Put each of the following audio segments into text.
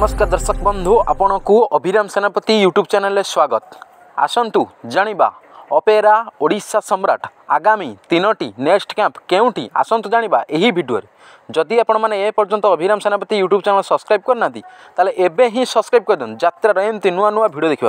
নমস্কার দর্শক বন্ধু আপনার অভিরাম সেনাপতি ইউট্যুব চ্যানেলে স্বাগত আসন্তু জাঁয়া অপেরা ওড়শা সম্রাট আগামী তিনোটি নেক্সট ক্যাম্প কেউটি আসন্তু জাঁয়া এই ভিডিওরে যদি আপনার এপর্যন্ত অভিরাম সেনাপতি ইউট্যুব চ্যানেল সবসক্রাইব করে না তাহলে এবে হি সবসক্রাইব করে দিন যাত্রার এমতি নূন্য নূন্য ভিডিও দেখা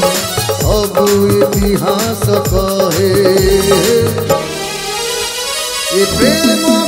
Supremo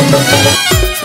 啊！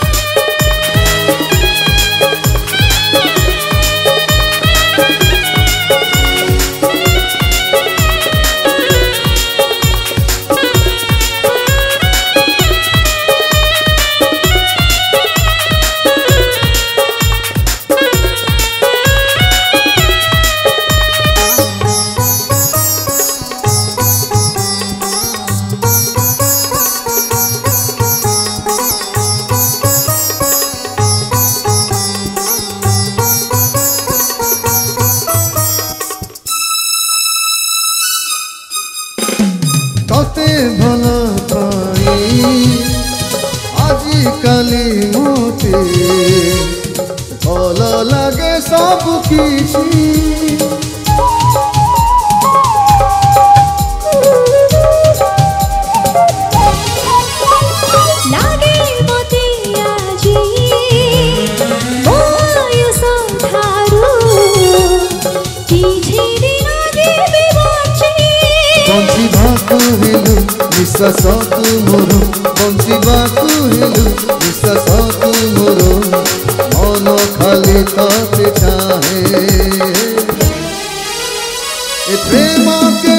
মতে ভাল লাগে সব কিছু ବଞ୍ଚିବାକୁ ହେଲୁ ନିଶ୍ୱାସକୁ ମୋର ବଞ୍ଚିବା ହେଲୁ ବିଶ୍ୱାସ ତୁ ମୋର ମନ ଖାଲି ତତେ ଚାହେଁ ଏ ପ୍ରେମ କେ